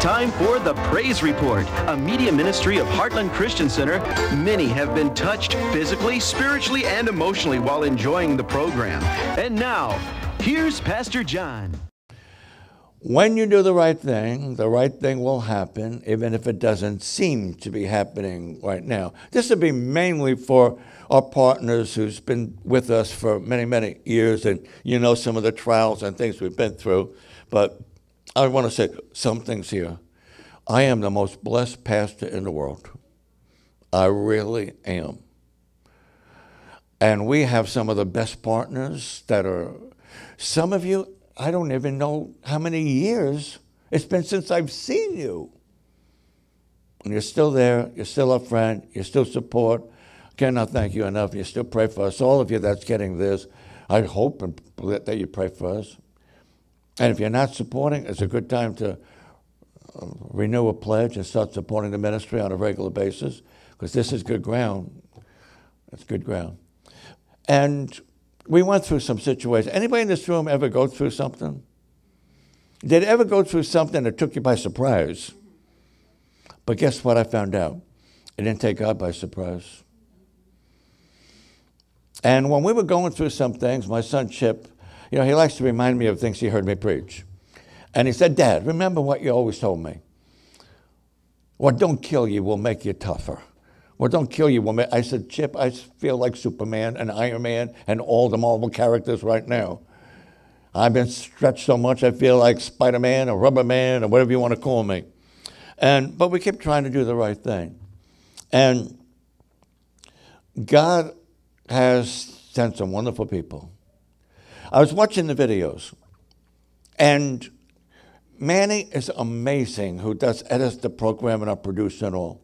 time for the Praise Report, a media ministry of Heartland Christian Center. Many have been touched physically, spiritually, and emotionally while enjoying the program. And now, here's Pastor John. When you do the right thing, the right thing will happen, even if it doesn't seem to be happening right now. This would be mainly for our partners who's been with us for many, many years, and you know some of the trials and things we've been through. But I want to say some things here. I am the most blessed pastor in the world. I really am. And we have some of the best partners that are, some of you I don't even know how many years it's been since I've seen you. And you're still there, you're still a friend, you still support. Cannot thank you enough. You still pray for us. All of you that's getting this, I hope that you pray for us. And if you're not supporting, it's a good time to uh, renew a pledge and start supporting the ministry on a regular basis because this is good ground. It's good ground. And we went through some situations. Anybody in this room ever go through something? Did ever go through something that took you by surprise? But guess what I found out? It didn't take God by surprise. And when we were going through some things, my son Chip, you know, he likes to remind me of things he heard me preach. And he said, Dad, remember what you always told me. What don't kill you will make you tougher. Well, don't kill you, woman. I said, Chip, I feel like Superman and Iron Man and all the Marvel characters right now. I've been stretched so much, I feel like Spider Man or Rubber Man or whatever you want to call me. And, but we kept trying to do the right thing. And God has sent some wonderful people. I was watching the videos, and Manny is amazing who does edit the program and our producer and all.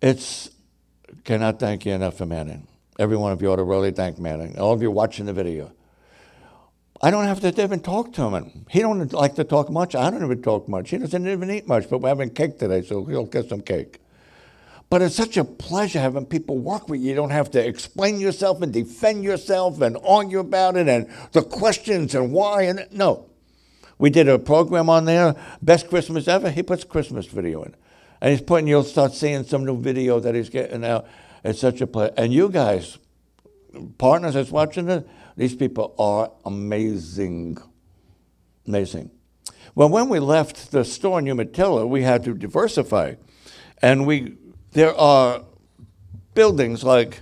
It's Cannot thank you enough for Manny. Every one of you ought to really thank Manny. All of you watching the video. I don't have to even talk to him. He don't like to talk much. I don't even talk much. He doesn't even eat much, but we're having cake today, so he'll get some cake. But it's such a pleasure having people work with you. You don't have to explain yourself and defend yourself and argue about it and the questions and why and no. We did a program on there, Best Christmas Ever. He puts Christmas video in. And he's putting, you'll start seeing some new video that he's getting out. It's such a pleasure. And you guys, partners that's watching it, these people are amazing. Amazing. Well, when we left the store in Umatilla, we had to diversify. And we, there are buildings like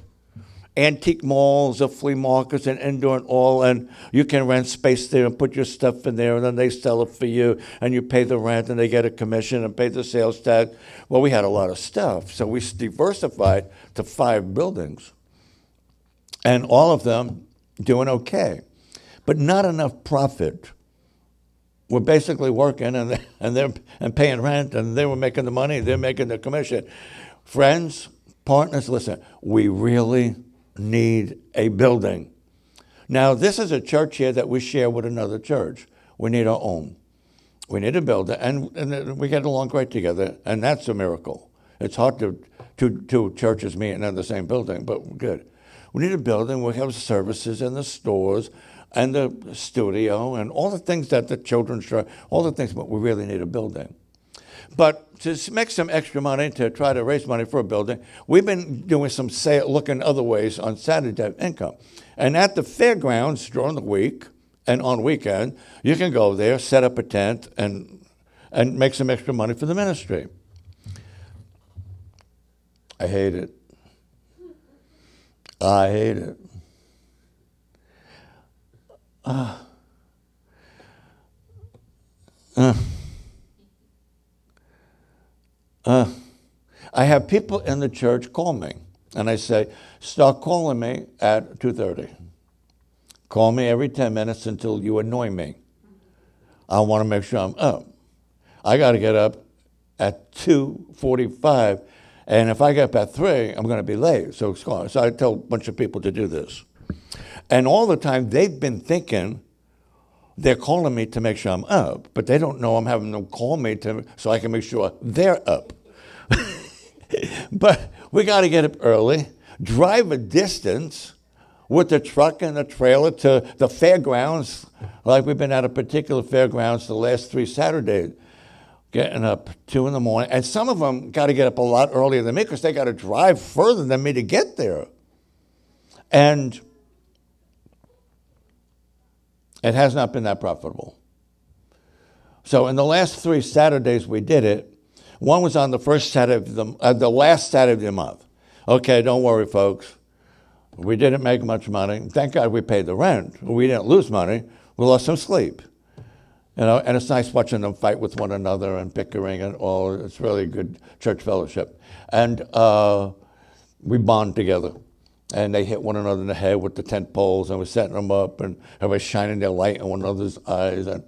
antique malls or flea markets and indoor and all, and you can rent space there and put your stuff in there, and then they sell it for you, and you pay the rent, and they get a commission and pay the sales tax. Well, we had a lot of stuff, so we diversified to five buildings, and all of them doing okay, but not enough profit. We're basically working and, and they're and paying rent, and they were making the money, they're making the commission. Friends, partners, listen, we really need a building. Now, this is a church here that we share with another church. We need our own. We need a building, and, and uh, we get along great together, and that's a miracle. It's hard to two, two churches meeting in the same building, but good. We need a building. We have services in the stores and the studio and all the things that the children show, all the things, but we really need a building. But to make some extra money to try to raise money for a building, we've been doing some sale, looking other ways on Saturday income. And at the fairgrounds during the week and on weekend, you can go there, set up a tent, and and make some extra money for the ministry. I hate it. I hate it. Uh, uh. Uh, I have people in the church call me, and I say, start calling me at 2.30. Call me every 10 minutes until you annoy me. I want to make sure I'm up. I got to get up at 2.45, and if I get up at 3, I'm going to be late. So, so I tell a bunch of people to do this. And all the time, they've been thinking they're calling me to make sure I'm up, but they don't know I'm having them call me to, so I can make sure they're up. but we got to get up early, drive a distance with the truck and the trailer to the fairgrounds, like we've been at a particular fairgrounds the last three Saturdays. getting up two in the morning, and some of them got to get up a lot earlier than me because they got to drive further than me to get there. And it has not been that profitable. So in the last three Saturdays we did it, one was on the first Saturday of the, uh, the last Saturday of the month. Okay, don't worry, folks. We didn't make much money. Thank God we paid the rent. We didn't lose money. We lost some sleep. You know, and it's nice watching them fight with one another and bickering and all. It's really good church fellowship. And uh, we bond together. And they hit one another in the head with the tent poles, and we're setting them up, and everybody's shining their light in one another's eyes, and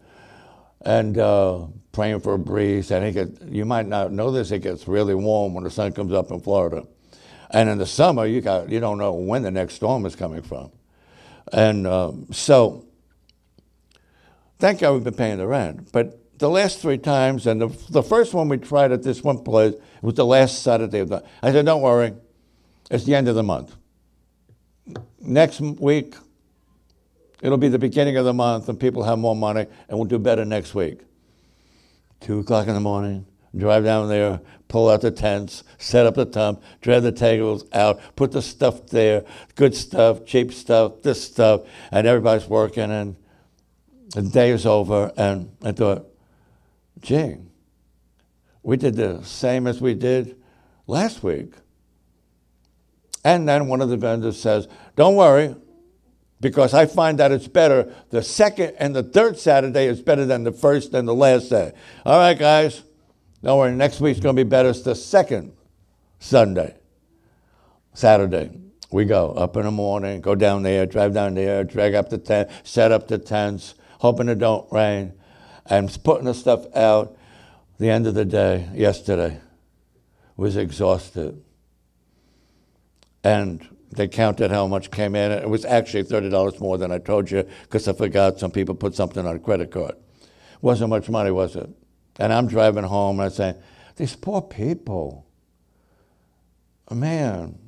and uh, praying for a breeze. And it gets, you might not know this, it gets really warm when the sun comes up in Florida. And in the summer, you got you don't know when the next storm is coming from. And um, so Thank God we've been paying the rent. But the last three times, and the, the first one we tried at this one place was the last Saturday of the. I said, "Don't worry, it's the end of the month. Next week, it'll be the beginning of the month, and people have more money, and we'll do better next week." Two o'clock in the morning, drive down there, pull out the tents, set up the tent, drag the tables out, put the stuff there, good stuff, cheap stuff, this stuff, and everybody's working and the day is over, and I thought, gee, we did the same as we did last week. And then one of the vendors says, don't worry, because I find that it's better. The second and the third Saturday is better than the first and the last day. All right, guys, don't worry, next week's going to be better. It's the second Sunday, Saturday. We go up in the morning, go down there, drive down there, drag up the tent, set up the tents, hoping it don't rain, and putting the stuff out. The end of the day, yesterday, was exhausted. And they counted how much came in. It was actually $30 more than I told you because I forgot some people put something on a credit card. Wasn't much money, was it? And I'm driving home and I'm saying, these poor people, man,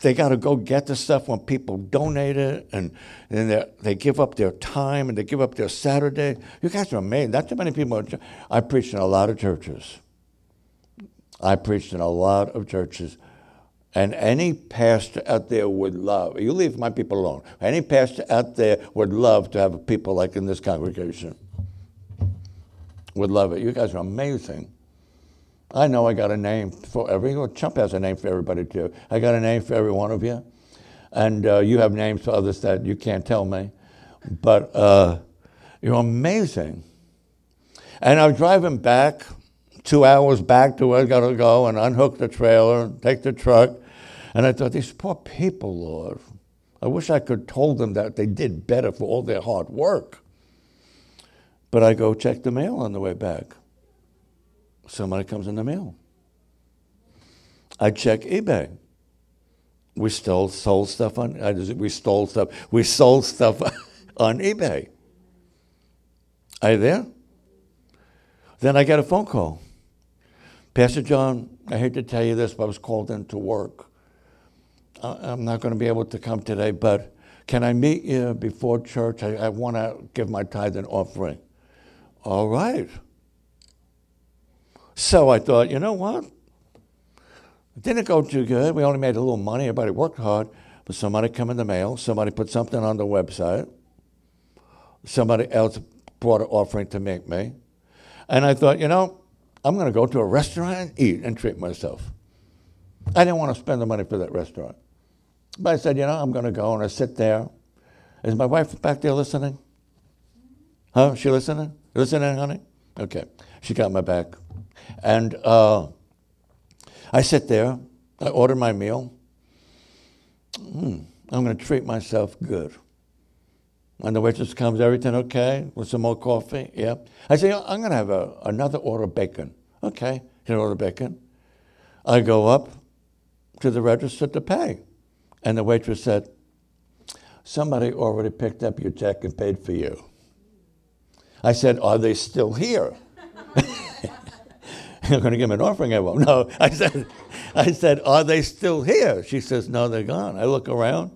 they got to go get the stuff when people donate it, and then they give up their time and they give up their Saturday. You guys are amazing. Not too many people. Are, I preached in a lot of churches. I preached in a lot of churches. And any pastor out there would love, you leave my people alone, any pastor out there would love to have people like in this congregation. Would love it. You guys are amazing. I know I got a name for every. Chump has a name for everybody too. I got a name for every one of you, and uh, you have names for others that you can't tell me, but uh, you're amazing. And I was driving back, two hours back to where I got to go, and unhook the trailer, take the truck, and I thought these poor people, Lord. I wish I could told them that they did better for all their hard work. But I go check the mail on the way back somebody comes in the mail. I check eBay. We stole sold stuff on. We stole stuff. We sold stuff on eBay. Are you there? Then I get a phone call. Pastor John, I hate to tell you this, but I was called in to work. I'm not going to be able to come today, but can I meet you before church? I, I want to give my tithe and offering. All right. So I thought, you know what? It didn't go too good. We only made a little money. Everybody worked hard. But somebody come in the mail. Somebody put something on the website. Somebody else brought an offering to make me. And I thought, you know, I'm going to go to a restaurant and eat and treat myself. I didn't want to spend the money for that restaurant. But I said, you know, I'm going to go and I sit there. Is my wife back there listening? Huh? She listening? Listening, honey? Okay. She got my back. And uh, I sit there, I order my meal. Mm, I'm going to treat myself good. And the waitress comes, everything okay? With some more coffee? Yeah. I say, I'm going to have a, another order of bacon. Okay, you order bacon. I go up to the register to pay. And the waitress said, Somebody already picked up your check and paid for you. I said, Are they still here? You're going to give me an offering. I won't. No, I said, I said, are they still here? She says, no, they're gone. I look around,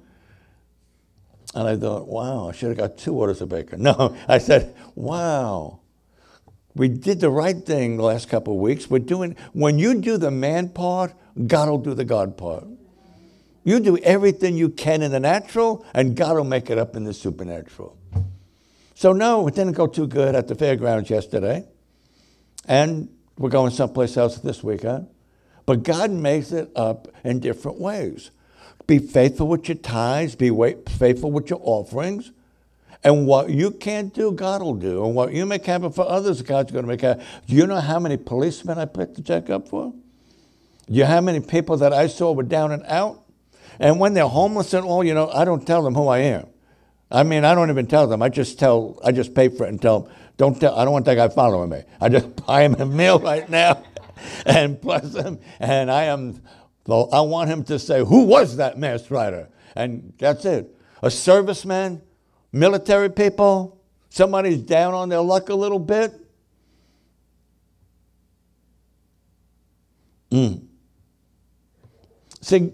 and I thought, wow, I should have got two orders of bacon. No, I said, wow, We did the right thing the last couple of weeks. We're doing, when you do the man part, God will do the God part. You do everything you can in the natural, and God will make it up in the supernatural. So, no, it didn't go too good at the fairgrounds yesterday. And we're going someplace else this weekend. But God makes it up in different ways. Be faithful with your tithes, be faithful with your offerings. And what you can't do, God will do. And what you make happen for others, God's going to make happen. Do you know how many policemen I picked the check up for? Do you know how many people that I saw were down and out? And when they're homeless and all, you know, I don't tell them who I am. I mean, I don't even tell them. I just tell, I just pay for it and tell them, don't tell, I don't want that guy following me. I just buy him a meal right now and bless him. And I am, I want him to say, who was that mass rider? And that's it. A serviceman, military people, somebody's down on their luck a little bit. Mm. See,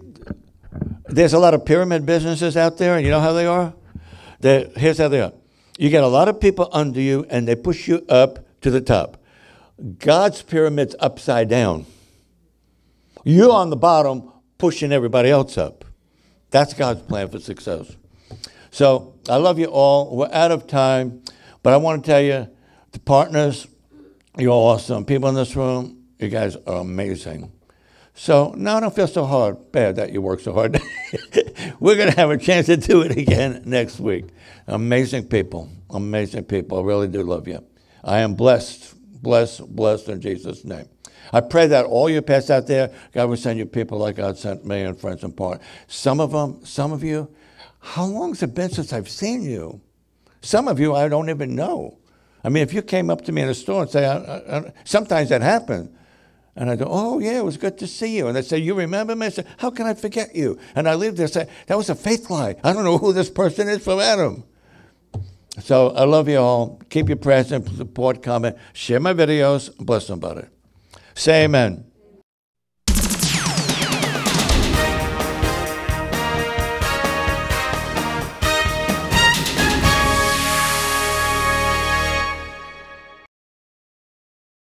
there's a lot of pyramid businesses out there, and you know how they are? They're, here's how they are. You get a lot of people under you, and they push you up to the top. God's pyramid's upside down. You're on the bottom, pushing everybody else up. That's God's plan for success. So I love you all. We're out of time, but I want to tell you, the partners, you're awesome. People in this room, you guys are amazing. So now don't feel so hard, bad that you work so hard. We're going to have a chance to do it again next week. Amazing people, amazing people. I really do love you. I am blessed, blessed, blessed in Jesus' name. I pray that all your pets out there, God will send you people like God sent me and friends and partners. Some of them, some of you, how long has it been since I've seen you? Some of you I don't even know. I mean, if you came up to me in a store and say, I, I, I, sometimes that happens. And I go, oh, yeah, it was good to see you. And they say, you remember me? I say, how can I forget you? And I leave there say, that was a faith lie. I don't know who this person is from Adam. So I love you all. Keep your prayers and support coming. Share my videos. Bless somebody. Say amen.